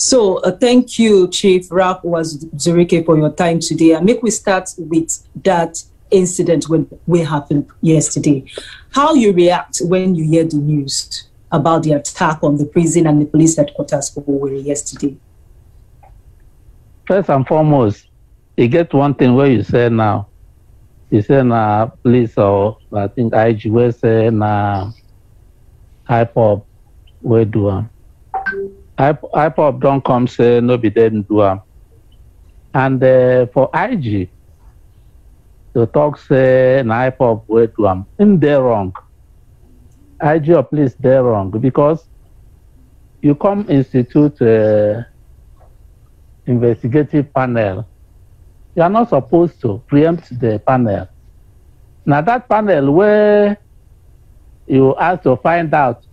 So uh, thank you, Chief Rap was Zurike for your time today. And make we start with that incident when we happened yesterday. How you react when you hear the news about the attack on the prison and the police headquarters for yesterday? First and foremost, you get one thing where you say now. You say na police or I think IG will say na IPOB where do am. Hypop don come say no be dem do am. And uh, for IG to talk say na IPOB we do am, im dey wrong. IG or police dey wrong because you come institute uh, investigative panel you are not supposed to preempt the panel. Now that panel where you ask to find out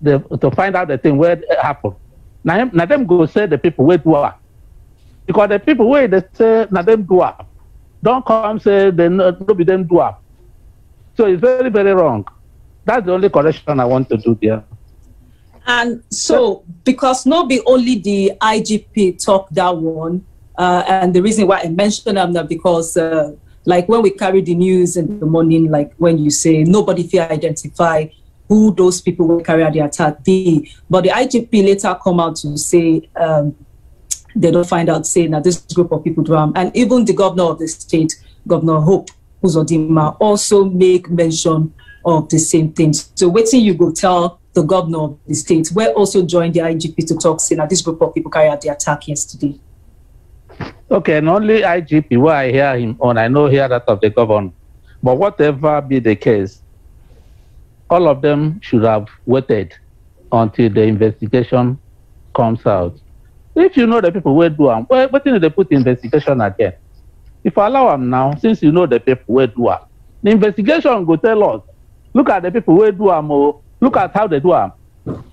the to find out the thing where it happened. Now, now them go say the people where do am. Because the people where they say now them do am. Don't come say they no, no be them do am. So it's very, very wrong. That's the only correction I want to do there. And so, because not be only the IGP talk that one, uh, and the reason why I mentioned them because, uh, like when we carry the news in the morning, like when you say nobody fear identify who those people will carry out the attack be, but the IGP later come out to say um, they don't find out saying that this group of people do and even the governor of the state, Governor Hope Uzodinma, also make mention of the same thing. So, waiting you go tell the governor of the state, where also joined the IGP to talk, saying that this group of people carried out the attack yesterday. Okay, and only IGP where I hear him on, I know hear that of the governor. But whatever be the case, all of them should have waited until the investigation comes out. If you know the people where do them, well, did they put investigation again? If I allow them now, since you know the people where do them, the investigation go tell us, look at the people where do them, oh, look at how they do them,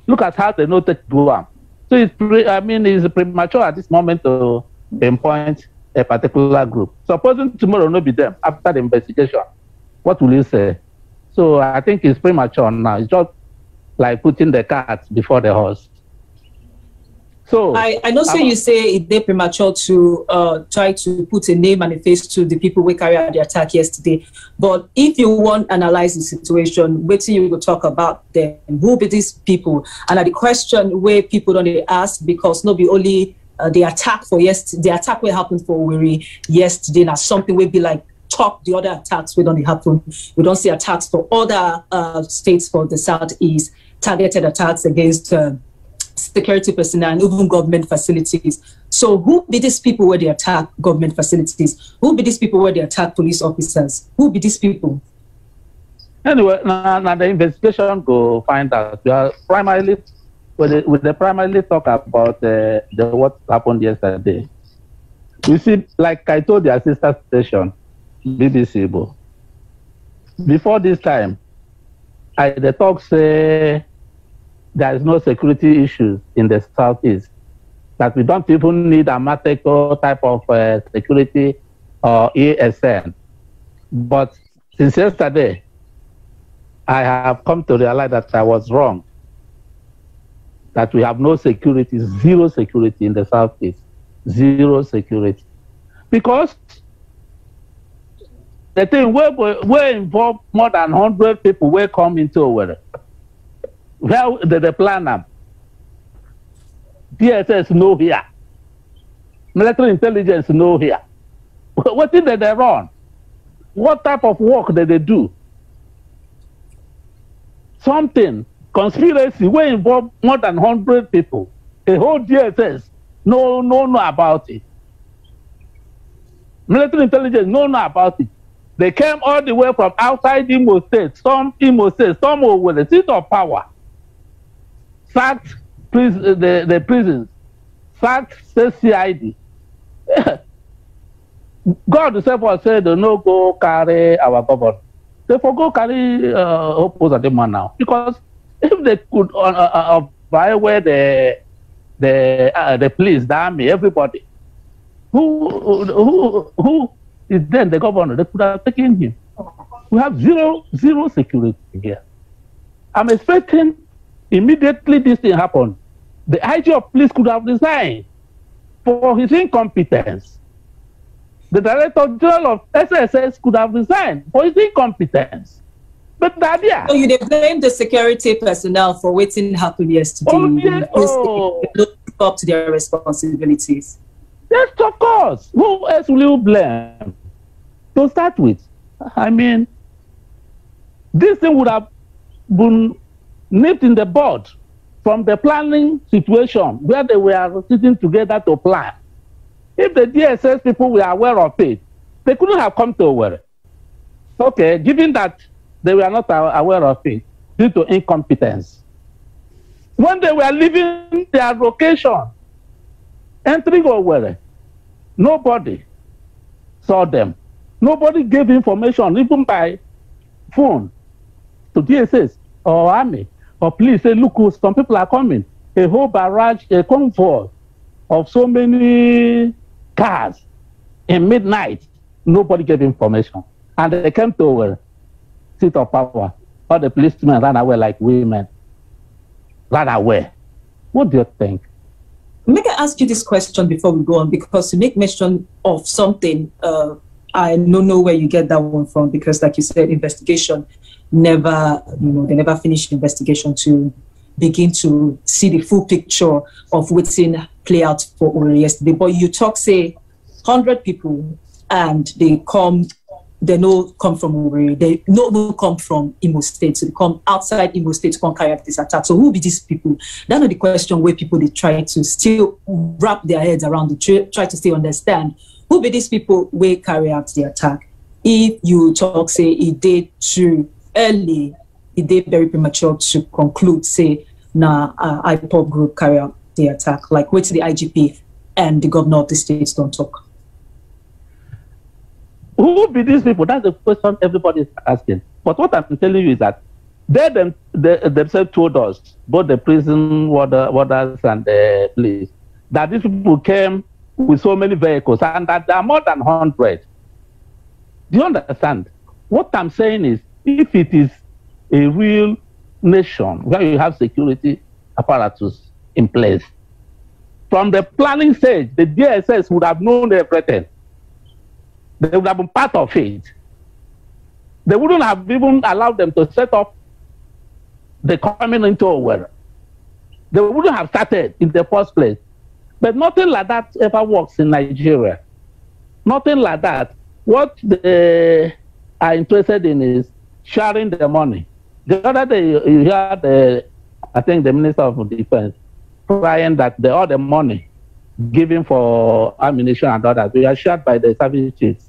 look at how they know to do them. So it's pre, I mean, it's premature at this moment to pinpoint a particular group. Supposing tomorrow no be them after the investigation, what will you say? So I think it's premature now. It's just like putting the cart before the horse. So I, I know say you say it dey premature to uh, try to put a name and a face to the people who carry out the attack yesterday. But if you want analyze the situation, wait till you go talk about them. Who be these people? And the question where people don't ask because no be only uh, the attack for yesterday, the attack will happen for Owerri yesterday Now something will be like top the other attacks we don't happen. We don see attacks for other uh, states for the southeast, targeted attacks against. Uh, security personnel and even government facilities. So who be these people where they attack government facilities? Who be these people where they attack police officers? Who be these people? Anyway, now, now the investigation go find out. We are primarily with the, with the primarily talk about uh, the what happened yesterday. You see, like I told the sister station, BBC, before this time, I the talk say there is no security issues in the southeast. That we don't even need Amotekun type of uh, security or ESN. But since yesterday, I have come to realize that I was wrong. That we have no security, zero security in the southeast, zero security, because the thing we we involve more than hundred people. will come into Owerri? Where the, the plan am dss no here. Military intelligence no here. Wetin dem dey run? What type of work did they do? Something conspiracy wey involve more than hundred people. The whole dss no no know about it. Military intelligence no know about it they came all the way from outside imo state some imo state some owerri seat of power sacked pris- the, the prisons, sacked state CID. God self was said, no go carry our government. They for go carry uh, the man now. Because if they could uh, uh, uh, buy where the the uh, the police, the army, everybody, who who who is then the governor, they could have taken him. We have zero zero security here. I'm expecting immediately this thing happened, the IG of police could have resigned for his incompetence. The director general of SSS could have resigned for his incompetence. But that yeah. So you blame the security personnel for waiting happened yesterday. Oh, yeah. oh. up to their responsibilities. Yes, of course. Who else will you blame? To start with, I mean, this thing would have been nipped in the bud from the planning situation where they were sitting together to plan. If the DSS people were aware of it, they couldn't have come to Owerri. Okay, given that they were not aware of it due to incompetence. When they were leaving their location, entering Owerri, nobody saw them. Nobody gave information, even by phone, to DSS or army or police. Say, look, some people are coming. A whole barrage, a convoy of so many cars in midnight. Nobody gave information. And they came to a seat of power. All the policemen ran away like women. Ran away. What do you think? May I ask you this question before we go on? Because you make mention of something uh, I don't know where you get that one from because, like you said, investigation never, you know, they never finished investigation to begin to see the full picture of what's in play out for Owerri yesterday. But you talk, say, 100 people and they come, they no come from Owerri, they no will come from Imo State, so they come outside Imo State to come carry out this attack. So who be these people? That's not the question where people they try to still wrap their heads around, it, try to still understand who be these people will carry out the attack? If you talk, say, it did too early, it did very premature to conclude, say, na uh, IPOB group carry out the attack. Like, wait till the IGP and the governor of the states don't talk. Who be these people? That's the question everybody is asking. But what I'm telling you is that they, them, they themselves told us, both the prison warders and the police, that these people came with so many vehicles and that there are more than 100. Do you understand? What I'm saying is, if it is a real nation where you have security apparatus in place, from the planning stage, the DSS would have known everything. They would have been part of it. They wouldn't have even allowed them to set up the coming into Owerri. They wouldn't have started in the first place. But nothing like that ever works in Nigeria. Nothing like that. What they are interested in is sharing the money. The other day, you heard, the, I think, the Minister of Defense crying that the, all the money given for ammunition and others we are shared by the service chiefs.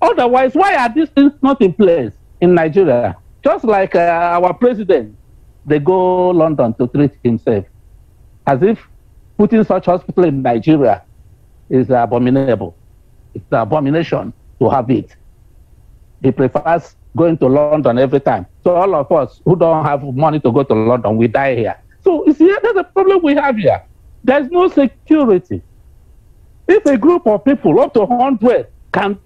Otherwise, why are these things not in place in Nigeria? Just like uh, our president, they go London to treat himself, as if putting such hospital in Nigeria is abominable. It's an abomination to have it. He prefers going to London every time. So all of us who don't have money to go to London, we die here. So you see, that's a problem we have here. There's no security. If a group of people, up to 100, can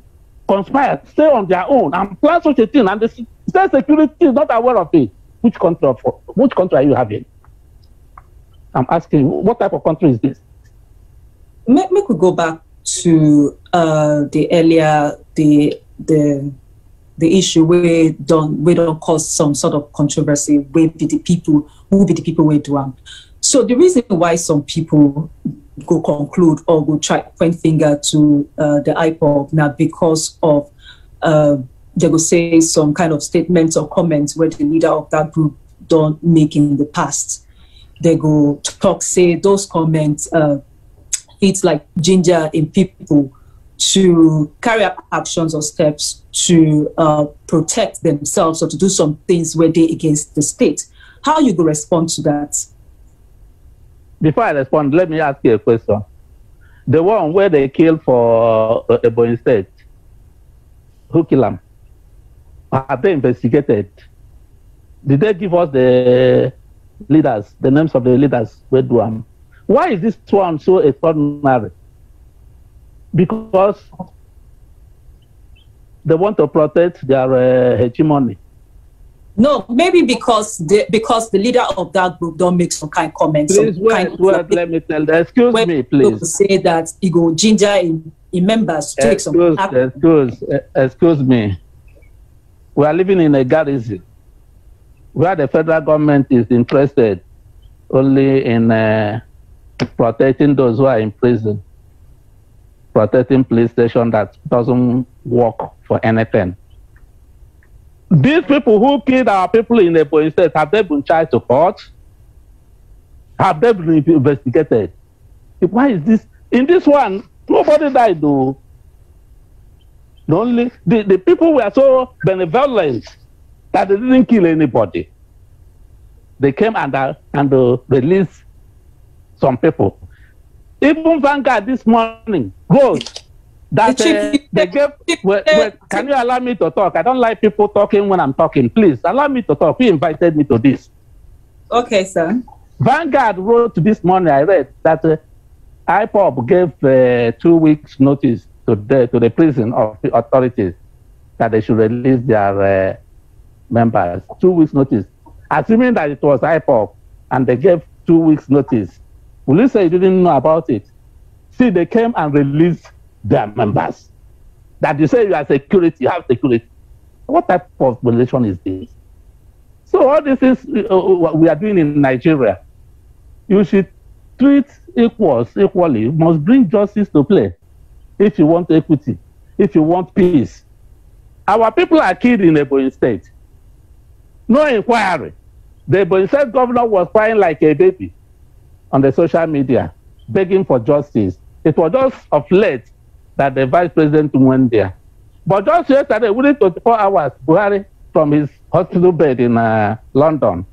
conspire, stay on their own, and plan such a thing, and the state security is not aware of it, which country, which country are you having? I'm asking, what type of country is this? Make, make we go back to uh, the earlier the the the issue where don't we don't cause some sort of controversy. Be the people who be the people we do? So the reason why some people go conclude or go try point finger to uh, the IPOB now because of uh, they go say some kind of statements or comments where the leader of that group don't make in the past they go talk, say those comments, uh, it's like ginger in people to carry out actions or steps to uh, protect themselves or to do some things where they against the state. How you go respond to that? Before I respond, let me ask you a question. The one where they killed for uh, Ebonyi State, who killed them? Have they investigated? Did they give us the leaders, the names of the leaders were Duam. Why is this one so extraordinary? Because they want to protect their uh, hegemony. No, maybe because the because the leader of that group don't make some kind of comments. Please some wait, kind of wait, let me tell you. Excuse when me, please. say that he go ginger in, in members to take Excuse, some action. excuse, eh, excuse me. We are living in a garrison where the federal government is interested only in uh, protecting those who are in prison, protecting police station that doesn't work for anything. These people who killed our people in the police have they been charged to court? Have they been investigated? Why is this? In this one, nobody died though. The only the, the people were so benevolent that they didn't kill anybody. They came and uh, and uh, released some people. Even Vanguard this morning wrote that uh, they gave. Wait, wait, can you allow me to talk? I don't like people talking when I'm talking. Please allow me to talk. Who invited me to this? Okay, sir. Vanguard wrote this morning, I read that uh, IPOB gave uh, two weeks notice to the, to the prison of the authorities that they should release their uh, members. Two weeks notice. Assuming that it was IPOB and they gave two weeks notice, will you say you didn't know about it? See, they came and released their members. That you say you are security, you have security. What type of relation is this? So all this is uh, what we are doing in Nigeria. You should treat equals equally. You must bring justice to play. If you want equity, if you want peace. Our people are killed in Ebonyi State. No inquiry. The Ebonyi State governor was crying like a baby on the social media, begging for justice. It was just of late that the vice president went there. But just yesterday, within 24 hours, Buhari, from his hospital bed in uh, London,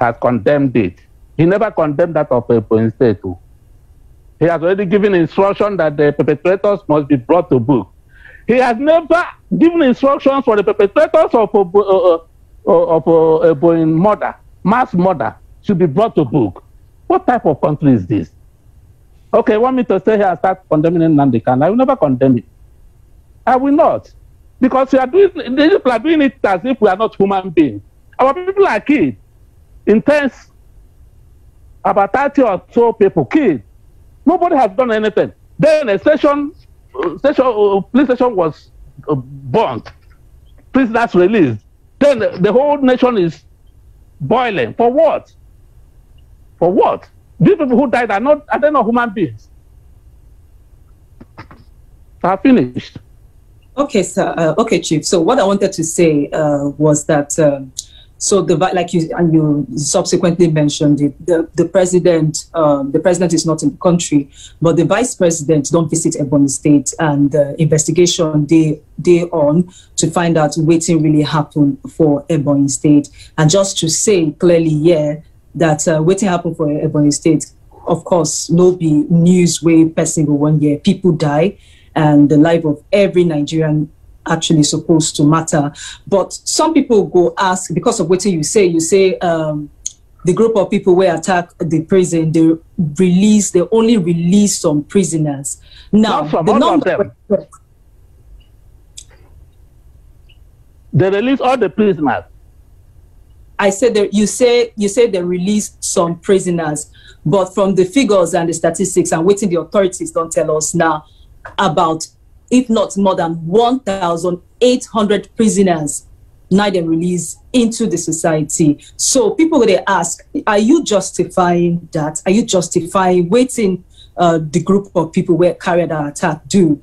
has condemned it. He never condemned that of Ebonyi State. too. He has already given instruction that the perpetrators must be brought to book. He has never given instructions for the perpetrators of uh, uh, uh, of uh, Ebonyi murder, mass murder, should be brought to book. What type of country is this? Okay, want me to stay here and start condemning Nnamdi Kanu? I will never condemn it. I will not. Because we are doing, these people are doing it as if we are not human beings. Our people are killed. Intense. About 30 or so people killed. Nobody has done anything. Then a station, station uh, police station was uh, burned. Prisoners released. Then the, the whole nation is boiling. For what? For what? These people who died are not, are they not human beings? I finished. Okay, sir. Uh, okay, chief. So what I wanted to say uh, was that um, so the like you and you subsequently mentioned it, the the president um, the president is not in the country, but the vice president don't visit Ebonyi State and uh, investigation day day on to find out what really happened for Ebonyi State and just to say clearly yeah that uh, waiting happen for Ebonyi State of course no be news way per single one year people die and the life of every Nigerian actually supposed to matter. But some people go ask because of what you say. You say um, the group of people who attack the prison, they release, they only release some prisoners. Now, Not from the all of number- They released all the prisoners. I said that you say you say they released some prisoners, but from the figures and the statistics and waiting the authorities don't tell us now about if not more than 1,800 prisoners now they release into the society. So people they ask, are you justifying that? Are you justifying waiting uh, the group of people where carried out attack do?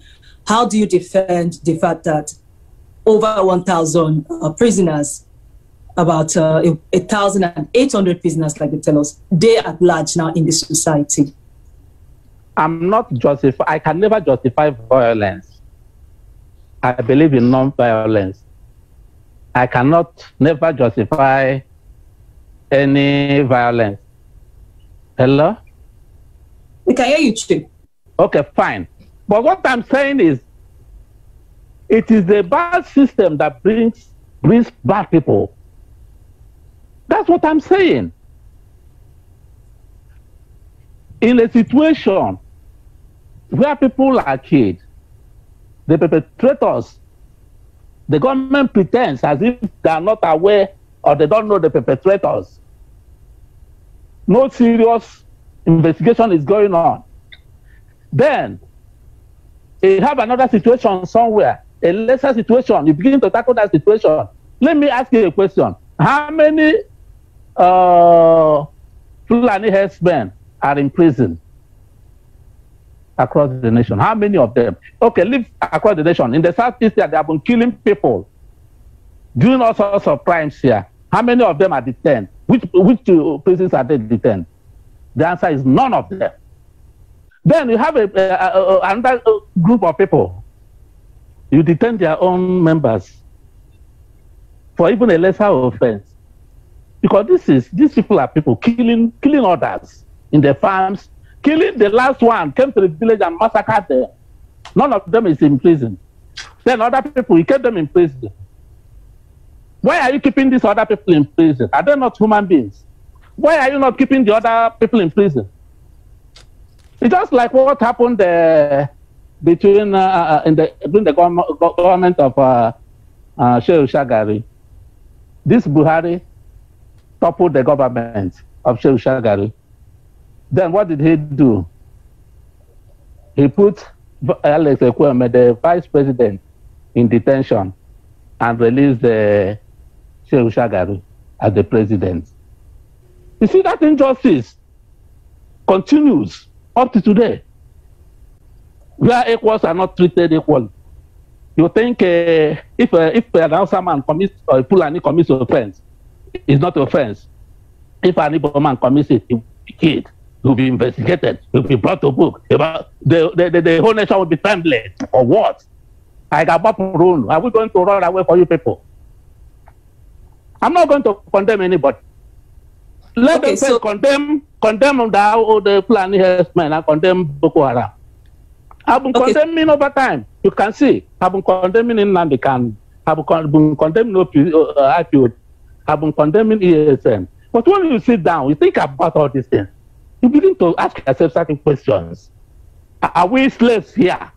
How do you defend the fact that over 1,000 uh, prisoners about uh, a, a thousand and eight hundred prisoners, like they tell us, they at large now in the society. I'm not justify. I can never justify violence. I believe in non-violence. I cannot never justify any violence. Hello? We can hear you, too. Okay, fine. But what I'm saying is, it is the bad system that brings brings bad people. That's what I'm saying. In a situation where people are killed, the perpetrators, the government pretends as if they are not aware or they don't know the perpetrators. No serious investigation is going on. Then you have another situation somewhere, a lesser situation. You begin to tackle that situation. Let me ask you a question. How many uh, Fulani herdsmen are in prison across the nation? How many of them? Okay, live across the nation. In the southeast, here, they have been killing people, doing all sorts of crimes here. How many of them are detained? Which which uh, prisons are they detained? The answer is none of them. Then you have a, a, a, another group of people. You detain their own members for even a lesser offense. Because this is these people are people killing killing others in their farms, killing the last one, came to the village and massacred them. None of them is in prison. Then other people, you kept them in prison. Why are you keeping these other people in prison? Are they not human beings? Why are you not keeping the other people in prison? It's just like what happened uh, between uh, uh, in the between the government of uh, uh, Shehu Shagari. This Buhari toppled the government of Shehu Shagari. Then what did he do? He put Alex Ekwueme, the vice president, in detention and released the Shehu Shagari as the president. You see that injustice continues up to today. Where equals are not treated equally. You think uh, if uh, if an Hausa man commits or a Fulani commits offense, it's not offense. If an Igbo man commits it, he will be killed, he will be investigated, he will be brought to book. The, the, the, the whole nation will be trembling. Or what? I got rule. Are we going to run away for you people? I'm not going to condemn anybody. Let okay, them so condemn condemn the, the Fulani herdsmen and condemn Boko Haram. I've been okay. condemning over time. You can see. I've been condemning Nnamdi Kanu. I've been condemning IPOB. I've been condemning ESN. But when you sit down, you think about all these things, you begin to ask yourself certain questions. Are we slaves here?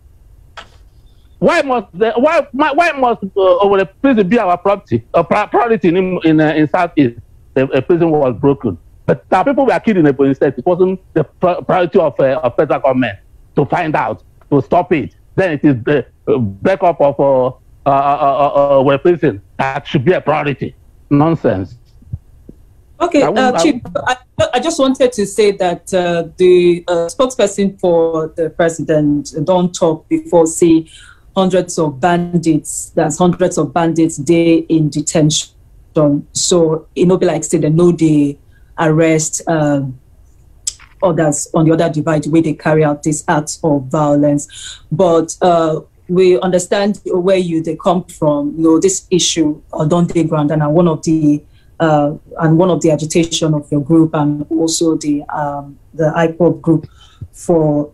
Why must the, why why must uh, the prison be our property? A priority in in, uh, in Southeast, the, the prison was broken. But people were killed in the police state. It wasn't the priority of, uh, of federal government to find out to stop it. Then it is the backup of uh, uh, uh, uh, prison that should be a priority. Nonsense. Okay, uh, Chief, I, I, just wanted to say that uh, the uh, spokesperson for the president don't talk before say hundreds of bandits, there's hundreds of bandits day in detention. So it will be like say they know they arrest um, others on the other divide where they carry out these acts of violence. But uh, we understand where you they come from. You know this issue uh, don't ground, and one of the uh, and one of the agitation of your group, and also the um, the IPOB group for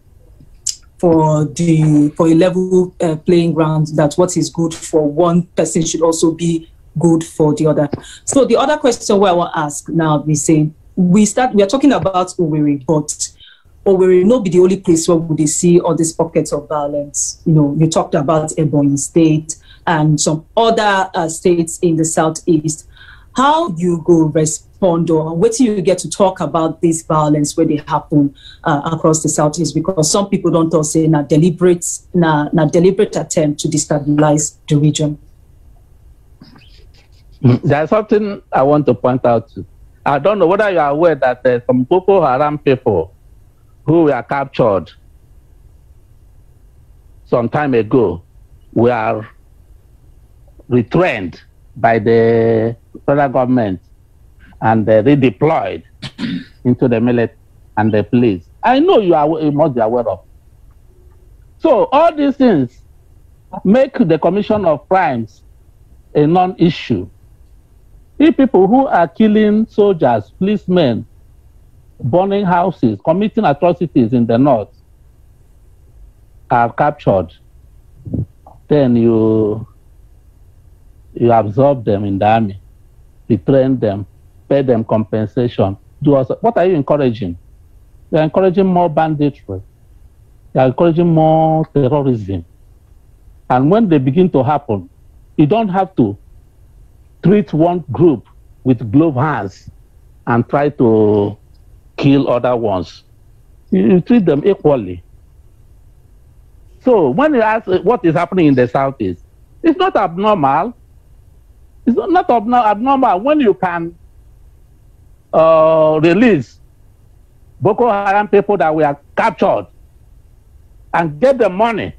for the for a level uh, playing ground that what is good for one person should also be good for the other. So the other question where I want to ask now, we say we start, we are talking about Owerri, but Owerri not be the only place where they see all these pockets of violence. You know, you talked about Ebonyi State and some other uh, states in the southeast. How you go respond or what do you get to talk about this violence where they happen uh, across the southeast? Because some people don't all say na deliberate, na, na deliberate attempt to destabilize the region. There's something I want to point out. I don't know whether you are aware that uh, some Boko Haram people who were captured some time ago were retrained by the federal government and uh, redeployed into the military and the police. I know you are you must be aware of. So all these things make the commission of crimes a non-issue. If people who are killing soldiers, policemen, burning houses, committing atrocities in the north are captured, then you you absorb them in the army, retrain them, pay them compensation. Do what are you encouraging? You're encouraging more banditry. You're encouraging more terrorism. And when they begin to happen, you don't have to treat one group with glove hands and try to kill other ones. You, treat them equally. So when you ask uh, what is happening in the southeast, it's not abnormal. It's not abnormal when you can uh, release Boko Haram people that were captured and get the money.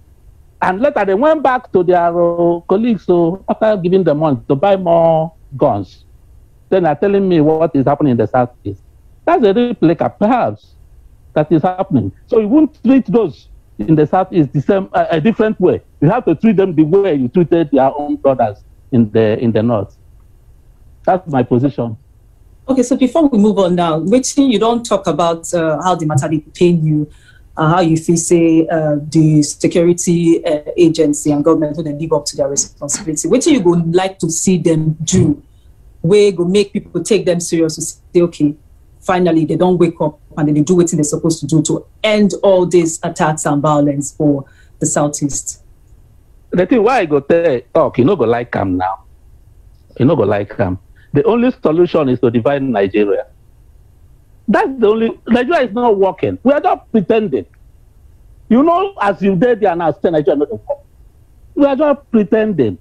And later they went back to their uh, colleagues so after giving them money to buy more guns. Then they're telling me what is happening in the southeast. That's a replica, perhaps, that is happening. So you won't treat those in the southeast the same, uh, a different way. You have to treat them the way you treated your own brothers in the in the north. That's my position. Okay, so before we move on now, waiting you don't talk about uh, how the matter pain you, uh, how you feel say uh, the security uh, agency and government they live up to their responsibility. What you would like to see them do, where go make people take them serious say, okay, finally they don't wake up and they do what they're supposed to do to end all these attacks and violence for the southeast. The thing why I go there, talk, you oh, know, go like them now. You know, go like them the only solution is to divide Nigeria. That's the only, Nigeria is not working. We are not pretending. You know, as you did there now, Nigeria not work. We are just pretending.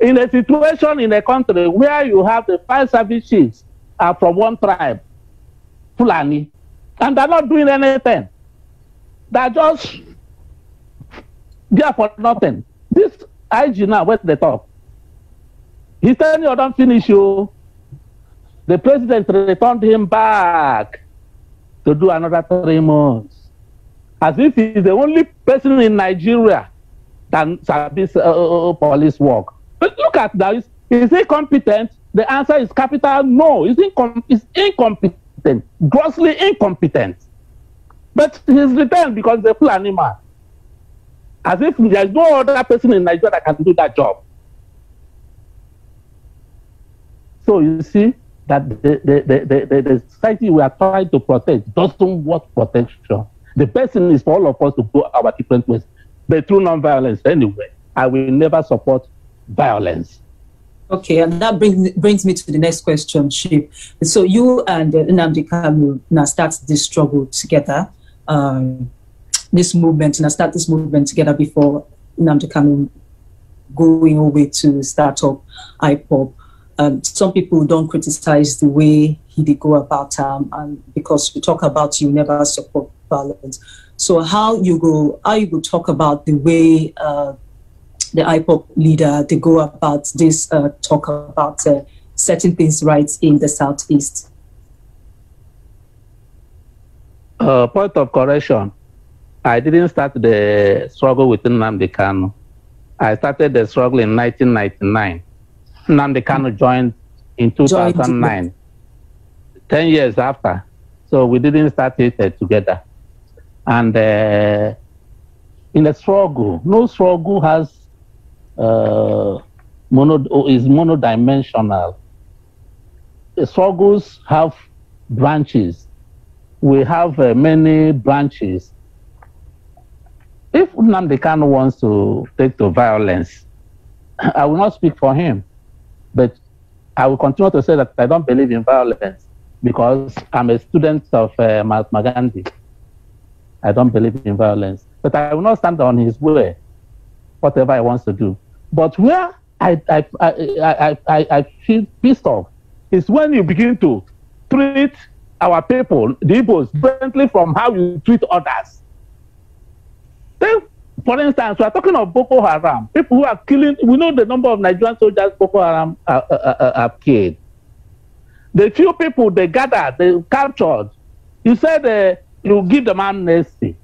In a situation in a country where you have the five service chiefs are from one tribe, Fulani, and they're not doing anything. They're just there for nothing. This IG now, the talk? He said you don't finish you. The president returned him back to do another three months. As if he's the only person in Nigeria that service uh, uh, police work. But look at that. Is, is he competent? The answer is capital no. He's, incom- he's incompetent, grossly incompetent. But he's returned because Fulani man. As if there's no other person in Nigeria that can do that job. So you see that the, the, the, the, the society we are trying to protect doesn't want protection. The best thing is for all of us to go our different ways. The true non-violence anyway. I will never support violence. Okay, and that brings brings me to the next question, Chief. So you and uh, Nnamdi now start this struggle together, um, this movement, now start this movement together before Nnamdi Kanu going away to start up IPOB um, some people don't criticize the way he did go about um, and because we talk about you never support violence. So how you go, how you go talk about the way uh, the IPOB leader they go about this uh, talk about uh, setting things right in the southeast. Uh, point of correction. I didn't start the struggle with Nnamdi Kanu. I started the struggle in 1999 Nnamdi Kanu joined in 2009, joined. 10 years after. So we didn't start it uh, together. And uh, in the struggle, no struggle has uh, mono, is monodimensional. Struggles have branches. We have uh, many branches. If Nnamdi Kanu wants to take to violence, I will not speak for him. But I will continue to say that I don't believe in violence because I'm a student of uh, Mahatma Gandhi. I don't believe in violence. But I will not stand on his way, whatever he wants to do. But where I, I, I, I, I, feel pissed off is when you begin to treat our people, the differently from how you treat others. Then for instance, we are talking of Boko Haram, people who are killing, we know the number of Nigerian soldiers Boko Haram have, uh, uh, uh, have killed. The few people they gathered, they captured, you said you give them amnesty,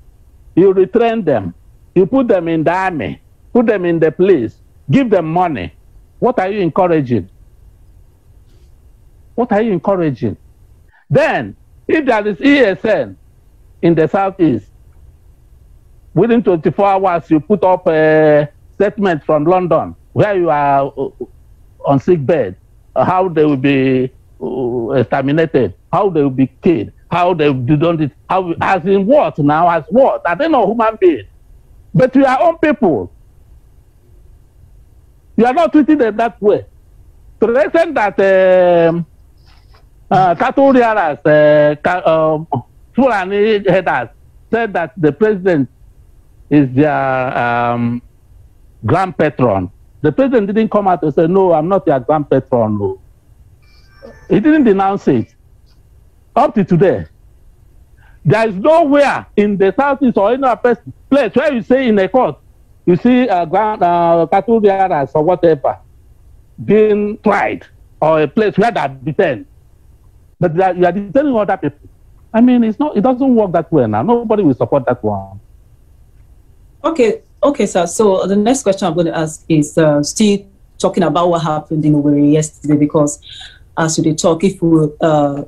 you retrain them, you put them in the army, put them in the police, give them money. What are you encouraging? What are you encouraging? Then, if there is ESN in the southeast, within 24 hours, you put up a statement from London where you are uh, on sick bed, uh, how they will be uh, terminated, how they will be killed, how they will done it, how, as in what now, as what? Are they not human beings? But we are own people. You are not treating them that way. To the extent that um, uh, cattle rearers, uh, um, headers said that the president is their um, grand patron. The president didn't come out and say, no, I'm not your grand patron. No. He didn't denounce it. Up to today, there is nowhere in the southeast or any other place where you say in a court, you see a grand uh, rearers or whatever being tried or a place where they're detained. But that you are detaining other people. I mean, it's not. It doesn't work that way now. Nobody will support that one. Okay, okay, sir. So the next question I'm going to ask is uh, still talking about what happened in Owerri yesterday, because as we talk, if we uh,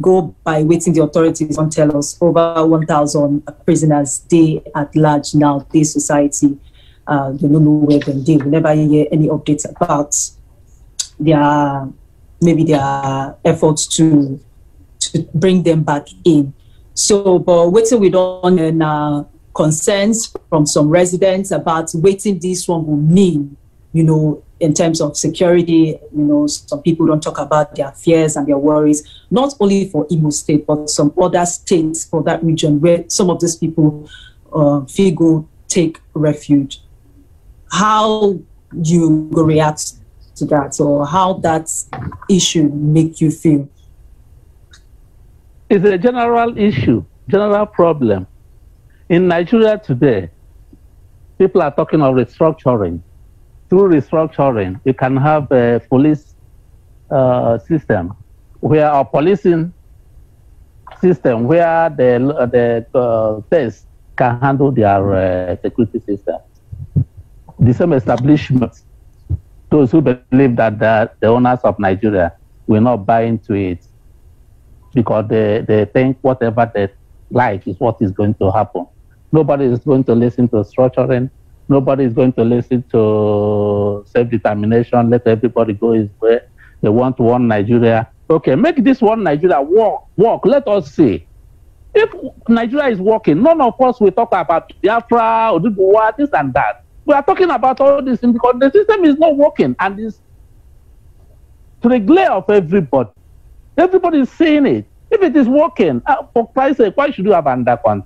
go by waiting the authorities won't tell us over 1,000 prisoners stay at large now. This society, uh, they don't know where they they We never hear any updates about their maybe their efforts to to bring them back in. So, but waiting we don't and uh, concerns from some residents about waiting this one will mean, you know, in terms of security, you know, some people don't talk about their fears and their worries, not only for Imo State, but some other states for that region where some of these people uh, feel go take refuge. How you react to that or how that issue make you feel? It's a general issue, general problem. In Nigeria today, people are talking of restructuring. Through restructuring, you can have a police uh, system where a policing system where the, the uh, can handle their uh, security system. The same establishment those who believe that the, the owners of Nigeria will not buy into it because they, they think whatever they like is what is going to happen. Nobody is going to listen to structuring. Nobody is going to listen to self-determination. Let everybody go his way. They want one Nigeria. Okay, make this one Nigeria work. Work. Let us see. If Nigeria is working, none of us will talk about Biafra or this and that. We are talking about all this because the system is not working and it's to the glare of everybody. Everybody is seeing it. If it is working, uh, for Christ's sake, why should you have undergone?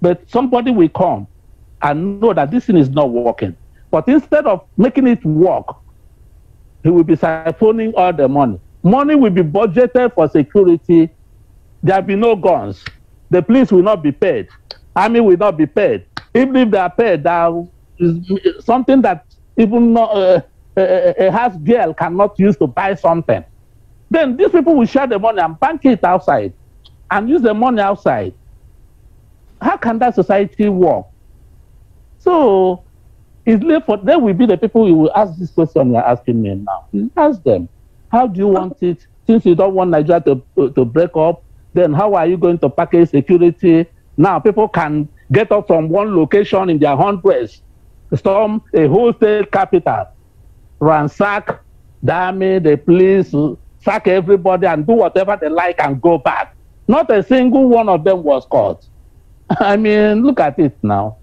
But somebody will come and know that this thing is not working. But instead of making it work, he will be siphoning all the money. Money will be budgeted for security. There will be no guns. The police will not be paid. Army will not be paid even if they are paid, that is something that even not, uh, a, a house girl cannot use to buy something. Then these people will share the money and bank it outside and use the money outside. How can that society work? So it's left for they will be the people who will ask this question you're asking me now. Ask them, how do you want it? Since you don't want Nigeria to, to break up, then how are you going to package security? Now people can get up from one location in their hundreds, storm a whole state capital, ransack army, the police, sack everybody and do whatever they like and go back. Not a single one of them was caught. I mean, look at it now.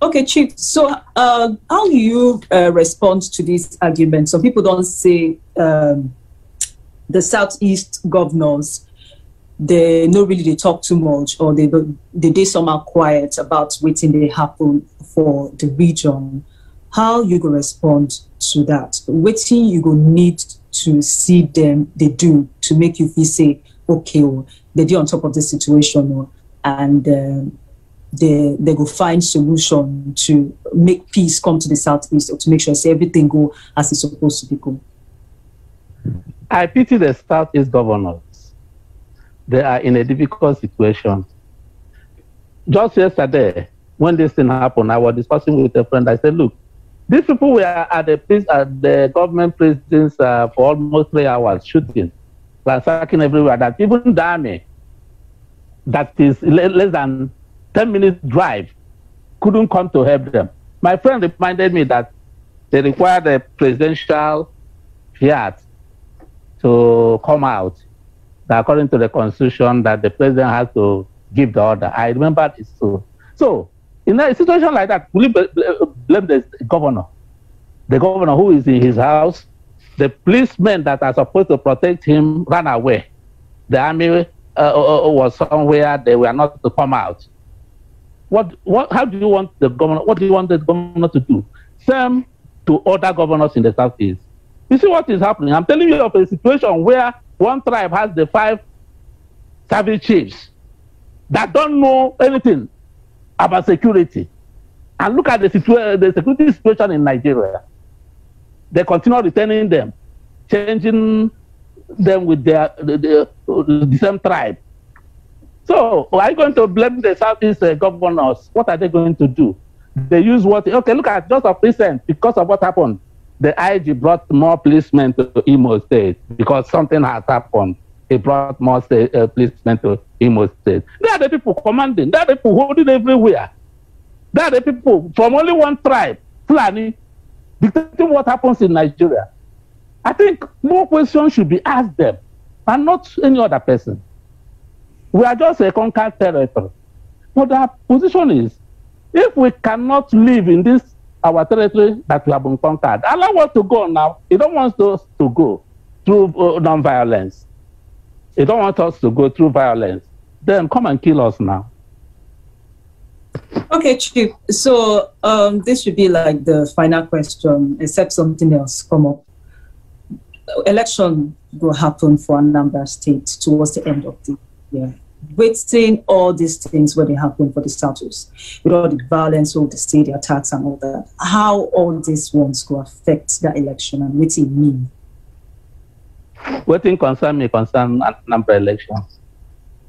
Okay, Chief. So, uh, how do you uh, respond to this argument? Some people don't say um, the Southeast governors they no really they talk too much or they they did somehow quiet about waiting they happen for the region how you go respond to that waiting you go need to see them they do to make you feel say okay oh, they do on top of the situation well, oh, and um, they they go find solution to make peace come to the southeast or to make sure say everything go as it's supposed to be go. I pity the southeast governors. they are in a difficult situation. Just yesterday, when this thing happened, I was discussing with a friend. I said, look, these people were at the, at the government prisons uh, for almost three hours shooting, ransacking everywhere. That even the that is less than 10 minutes drive, couldn't come to help them. My friend reminded me that they required a presidential fiat to come out according to the constitution that the president has to give the order. I remember it's so. So in a situation like that, you blame the governor? The governor who is in his house, The policemen that are supposed to protect him ran away. The army uh, uh, uh was somewhere they were not to come out. What, what, how do you want the governor, what do you want the governor to do? Same to other governors in the southeast. You see what is happening? I'm telling you of a situation where one tribe has the five service chiefs that don't know anything about security. And look at the, situa- the security situation in Nigeria. They continue returning them, changing them with their the, the, the same tribe. So are you going to blame the Southeast uh, governors? What are they going to do? They use what? Okay, look at just of recent because of what happened. The IG brought more policemen to Imo State because something has happened. He brought more state, uh, policemen to Imo State. They are the people commanding. They are the people holding everywhere. They are the people from only one tribe, planning, dictating what happens in Nigeria. I think more questions should be asked them and not any other person. We are just a conquered territory. But our position is if we cannot live in this our territory that we have been conquered, allow us to go now. He don't want us to go through uh, non-violence. He don't want us to go through violence. Then come and kill us now. Okay, Chief. So um, this should be like the final question, except something else come up. Election will happen for a number of states towards the end of the year. Waiting all these things when they happen for the status, with all the violence, all the state attacks and all that, how all these ones go affect the election and what it mean? Waiting concern me concern number elections.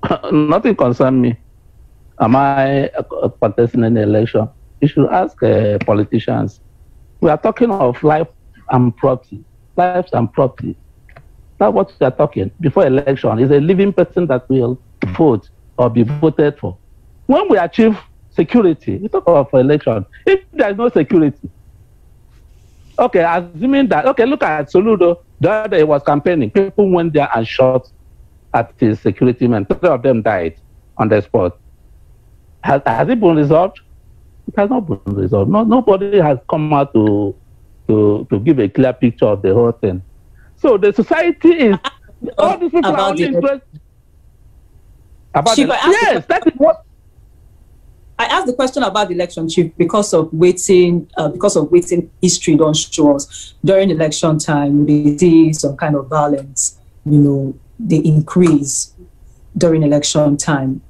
Nothing concern me am I contesting an election? You should ask uh, politicians. We are talking of life and property, lives and property. That's what we are talking before election. Is a living person that will vote or be voted for. When we achieve security, we talk about for election. If there is no security, okay, assuming that, okay, look at Soludo. The other day was campaigning. People went there and shot at his security men. Three of them died on the spot. Has, has it been resolved? It has not been resolved. No, nobody has come out to, to, to give a clear picture of the whole thing. So the society is, all these people about are only interested. About Chief, the, yes, that is what I asked the question about the election, Chief, because of waiting, uh, because of waiting history don't show us during election time, we see some kind of violence, you know, the increase during election time.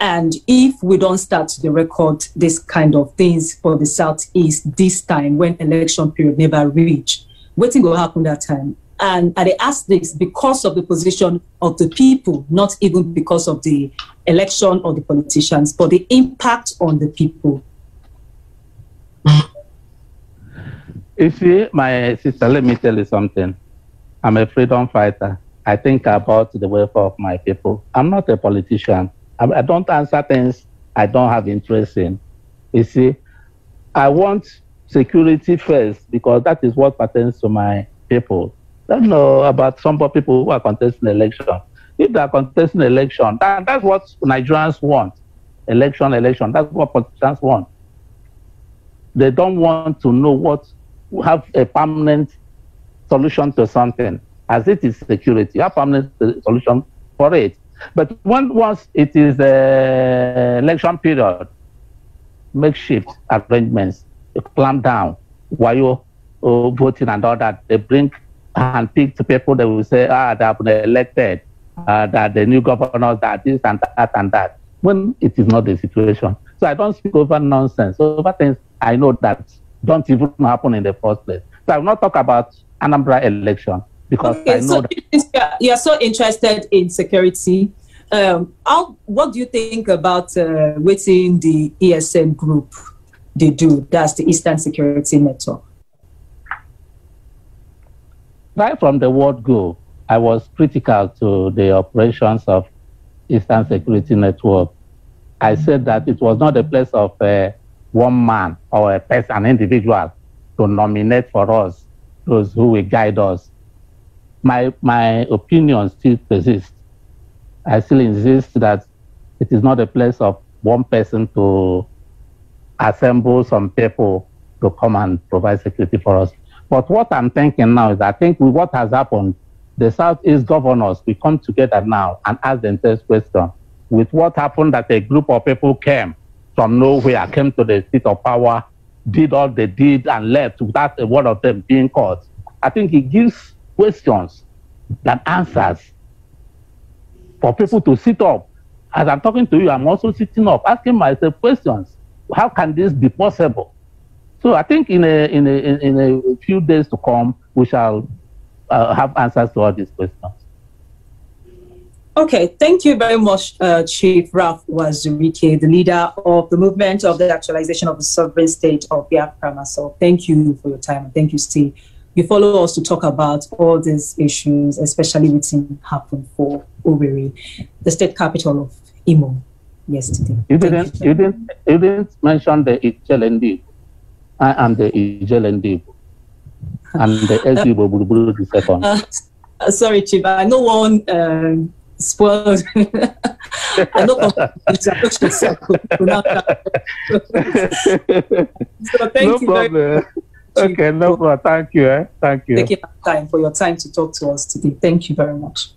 And if we don't start to record this kind of things for the Southeast this time when election period never reach, what will happen that time? And, they ask this because of the position of the people, not even because of the election or the politicians, but the impact on the people. If You see, my sister, let me tell you something. I'm a freedom fighter. I think about the welfare of my people. I'm not a politician. I, I don't answer things I don't have interest in. You see, I want security first because that is what pertains to my people. I don't know about some people who are contesting election. If they are contesting election, that, that's what Nigerians want. Election, election. That's what politicians want. They don't want to know what have a permanent solution to something. As it is security, have permanent solution for it. But when, once it is the election period, makeshift arrangements, clamp down while you're uh, voting and all that, they bring and pick to people that will say, ah, they have been elected, uh, that the new governor, that this and that and that, when it is not the situation. So I don't speak over nonsense, over things I know that don't even happen in the first place. So I will not talk about Anambra election because okay, I know so that you're so interested in security. Um, how, what do you think about uh, waiting the ESN group they do? That's the Eastern Security Network. Right from the word go, I was critical to the operations of Eastern Security Network. I said that it was not a place of uh, one man or a person, an individual, to nominate for us those who will guide us my, my opinion still persists. I still insist that it is not a place of one person to assemble some people to come and provide security for us. But what I'm thinking now is I think with what has happened, the Southeast governors we come together now and ask themselves question. With what happened that a group of people came from nowhere, came to the seat of power, did all they did and left without a word of them being caught. I think it gives questions that answers for people to sit up. As I'm talking to you, I'm also sitting up, asking myself questions. How can this be possible? So I think in a, in a, in a few days to come, we shall uh, have answers to all these questions. Okay, thank you very much, uh, Chief Ralph Uwazurike, the leader of the movement of the actualization of the sovereign state of Biafra. So thank you for your time. Thank you, Steve. You follow us to talk about all these issues, especially what happened for Owerri, the state capital of Imo, yesterday. You didn't, you, you didn't, you didn't mention the Ijelendi uh, and the Ijelendi and the Ezigbo Buruburu the second. Uh, sorry, Chief. I know one. Um, spoiled. I know so thank no you problem. very Okay, no problem. Thank you. Eh? Thank you. Taking time for your time to talk to us today. Thank you very much.